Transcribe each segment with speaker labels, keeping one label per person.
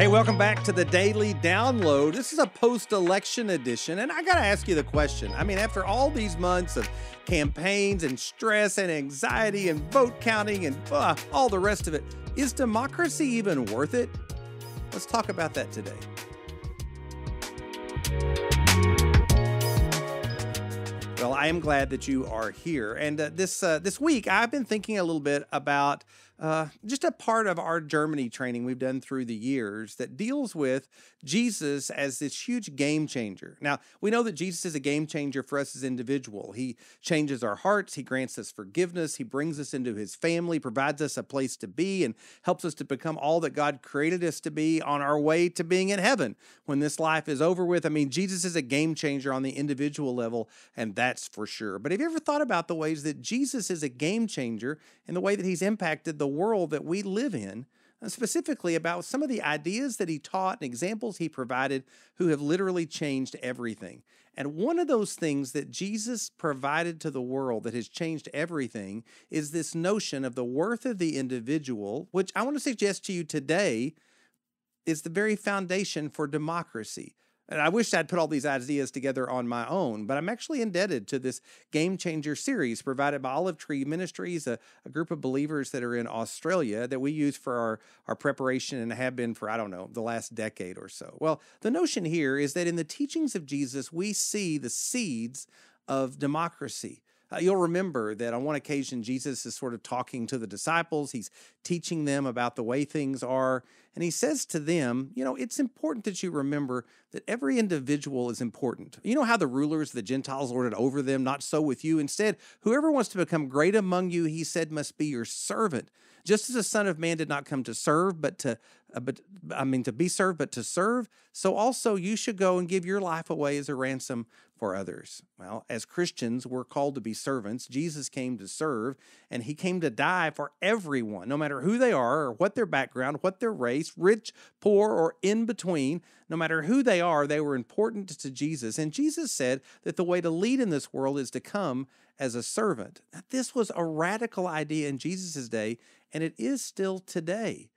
Speaker 1: Hey, welcome back to the Daily Download. This is a post election edition, and I got to ask you the question. I mean, after all these months of campaigns and stress and anxiety and vote counting and uh, all the rest of it, is democracy even worth it? Let's talk about that today. Well, I am glad that you are here. And uh, this uh, this week, I've been thinking a little bit about uh, just a part of our Germany training we've done through the years that deals with Jesus as this huge game changer. Now, we know that Jesus is a game changer for us as individual. He changes our hearts, he grants us forgiveness, he brings us into his family, provides us a place to be and helps us to become all that God created us to be on our way to being in heaven when this life is over with. I mean, Jesus is a game changer on the individual level, and that's for sure. But have you ever thought about the ways that Jesus is a game changer in the way that he's impacted the world that we live in, uh, specifically about some of the ideas that he taught and examples he provided who have literally changed everything. And one of those things that Jesus provided to the world that has changed everything is this notion of the worth of the individual, which I want to suggest to you today is the very foundation for democracy. And I wish I'd put all these ideas together on my own, but I'm actually indebted to this Game Changer series provided by Olive Tree Ministries, a, a, group of believers that are in Australia that we use for our, our preparation and have been for, I don't know, the last decade or so. Well, the notion here is that in the teachings of Jesus, we see the seeds of democracy. Uh, you'll remember that on one occasion, Jesus is sort of talking to the disciples. He's teaching them about the way things are. And he says to them, You know, it's important that you remember that every individual is important. You know how the rulers, the Gentiles, lorded over them? Not so with you. Instead, whoever wants to become great among you, he said, must be your servant. Just as the Son of Man did not come to serve, but to uh, but I mean to be served, but to serve. So also you should go and give your life away as a ransom for others. Well, as Christians, we're called to be servants. Jesus came to serve, and he came to die for everyone, no matter who they are or what their background, what their race, rich, poor, or in between. No matter who they are, they were important to Jesus. And Jesus said that the way to lead in this world is to come as a servant. Now, this was a radical idea in Jesus' day, and it is still today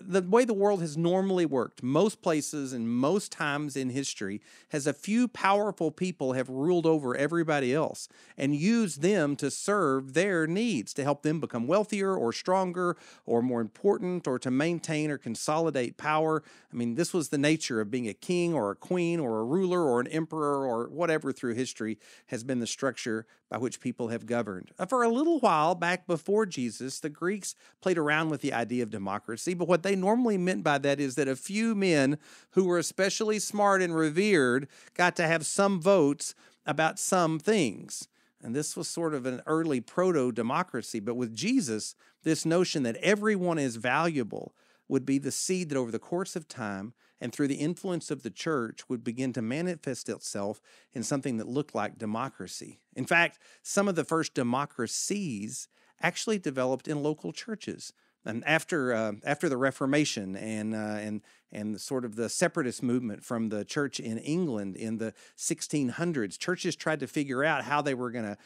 Speaker 1: the way the world has normally worked, most places and most times in history, has a few powerful people have ruled over everybody else and used them to serve their needs, to help them become wealthier or stronger or more important or to maintain or consolidate power. I mean, this was the nature of being a king or a queen or a ruler or an emperor or whatever through history has been the structure by which people have governed. Uh, for a little while back before Jesus, the Greeks played around with the idea of democracy, but what they normally meant by that is that a few men who were especially smart and revered got to have some votes about some things. And this was sort of an early proto democracy. But with Jesus, this notion that everyone is valuable would be the seed that over the course of time and through the influence of the church would begin to manifest itself in something that looked like democracy. In fact, some of the first democracies actually developed in local churches. And after uh, after the Reformation and uh, and and sort of the separatist movement from the church in England in the 1600s, churches tried to figure out how they were going to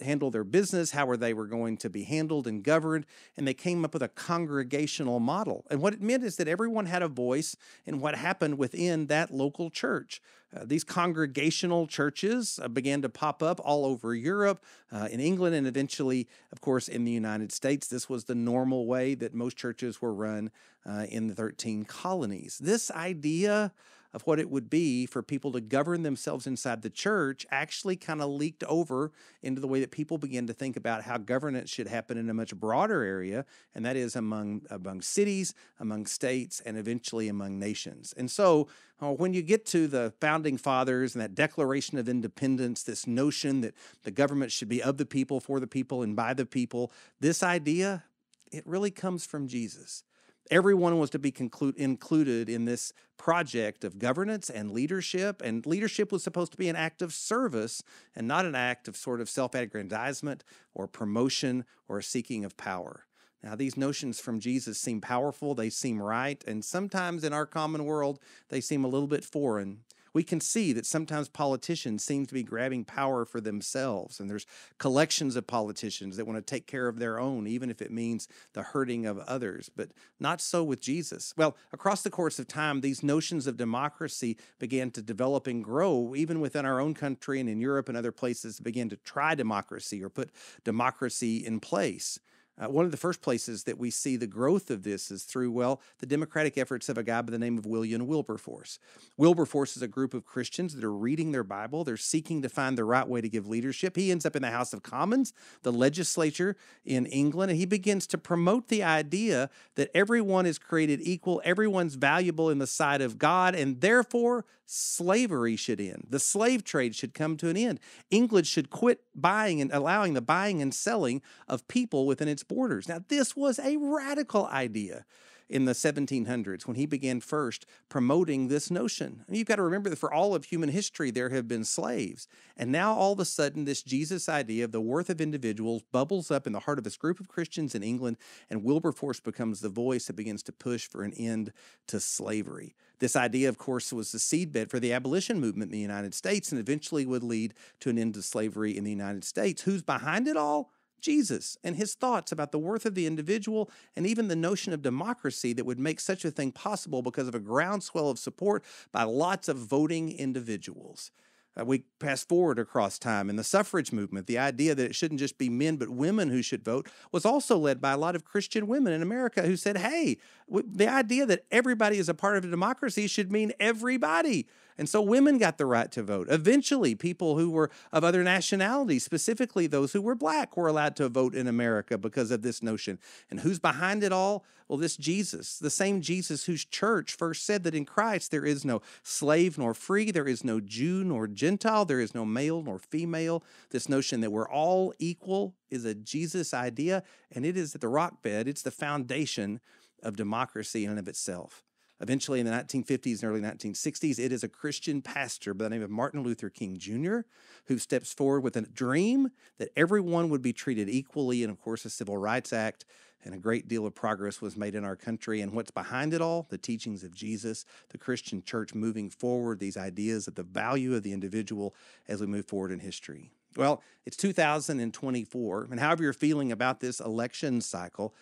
Speaker 1: handle their business, how were they were going to be handled and governed, and they came up with a congregational model. And what it meant is that everyone had a voice in what happened within that local church. Uh, these congregational churches uh, began to pop up all over Europe, uh, in England, and eventually, of course, in the United States. This was the normal way that most churches were run uh, in the 13 colonies. This idea of what it would be for people to govern themselves inside the church actually kind of leaked over into the way that people begin to think about how governance should happen in a much broader area, and that is among among cities, among states, and eventually among nations. And so, uh, when you get to the founding fathers and that Declaration of Independence, this notion that the government should be of the people, for the people, and by the people, this idea it really comes from Jesus everyone was to be conclude, included in this project of governance and leadership. And leadership was supposed to be an act of service and not an act of sort of self aggrandizement or promotion or seeking of power. Now, these notions from Jesus seem powerful, they seem right, and sometimes in our common world, they seem a little bit foreign. We can see that sometimes politicians seem to be grabbing power for themselves, and there's collections of politicians that want to take care of their own, even if it means the hurting of others. But not so with Jesus. Well, across the course of time, these notions of democracy began to develop and grow, even within our own country and in Europe and other places, began to try democracy or put democracy in place. Uh, one of the first places that we see the growth of this is through, well, the democratic efforts of a guy by the name of William Wilberforce. Wilberforce is a group of Christians that are reading their Bible. They're seeking to find the right way to give leadership. He ends up in the House of Commons, the legislature in England, and he begins to promote the idea that everyone is created equal, everyone's valuable in the sight of God, and therefore slavery should end. The slave trade should come to an end. England should quit buying and allowing the buying and selling of people within its borders. Now, this was a radical idea in the 1700s when he began first promoting this notion. And you've got to remember that for all of human history, there have been slaves. And now all of a sudden, this Jesus idea of the worth of individuals bubbles up in the heart of this group of Christians in England, and Wilberforce becomes the voice that begins to push for an end to slavery. This idea, of course, was the seedbed for the abolition movement in the United States and eventually would lead to an end to slavery in the United States. Who's behind it all? Jesus and his thoughts about the worth of the individual and even the notion of democracy that would make such a thing possible because of a groundswell of support by lots of voting individuals. Uh, we pass forward across time in the suffrage movement. The idea that it shouldn't just be men but women who should vote was also led by a lot of Christian women in America who said, hey, the idea that everybody is a part of a democracy should mean everybody. And so women got the right to vote. Eventually, people who were of other nationalities, specifically those who were black, were allowed to vote in America because of this notion. And who's behind it all? Well, this Jesus, the same Jesus whose church first said that in Christ there is no slave nor free, there is no Jew nor Gentile, there is no male nor female. This notion that we're all equal is a Jesus idea, and it is at the rock bed, it's the foundation of democracy in and of itself. Eventually, in the 1950s and early 1960s, it is a Christian pastor by the name of Martin Luther King Jr. who steps forward with a dream that everyone would be treated equally, and of course, a Civil Rights Act. And a great deal of progress was made in our country. And what's behind it all? The teachings of Jesus, the Christian church moving forward, these ideas of the value of the individual as we move forward in history. Well, it's 2024, and however you're feeling about this election cycle,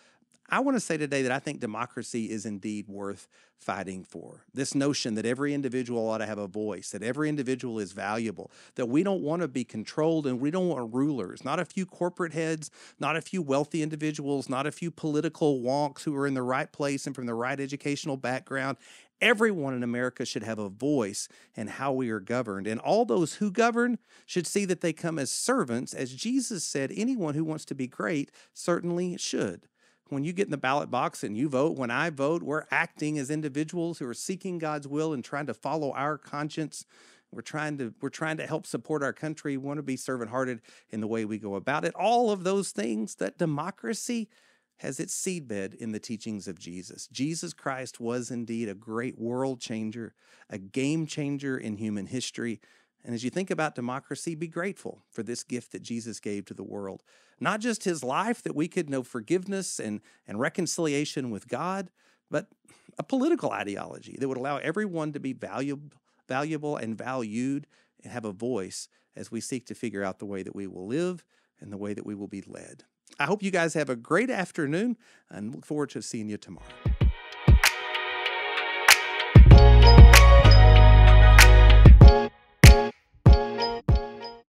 Speaker 1: I want to say today that I think democracy is indeed worth fighting for. This notion that every individual ought to have a voice, that every individual is valuable, that we don't want to be controlled and we don't want rulers, not a few corporate heads, not a few wealthy individuals, not a few political wonks who are in the right place and from the right educational background. Everyone in America should have a voice in how we are governed. And all those who govern should see that they come as servants. As Jesus said, anyone who wants to be great certainly should when you get in the ballot box and you vote, when I vote, we're acting as individuals who are seeking God's will and trying to follow our conscience. We're trying to we're trying to help support our country. We want to be servant-hearted in the way we go about it. All of those things that democracy has its seedbed in the teachings of Jesus. Jesus Christ was indeed a great world changer, a game changer in human history. And as you think about democracy, be grateful for this gift that Jesus gave to the world. Not just his life that we could know forgiveness and, and reconciliation with God, but a political ideology that would allow everyone to be valuable, valuable and valued and have a voice as we seek to figure out the way that we will live and the way that we will be led. I hope you guys have a great afternoon and look forward to seeing you tomorrow.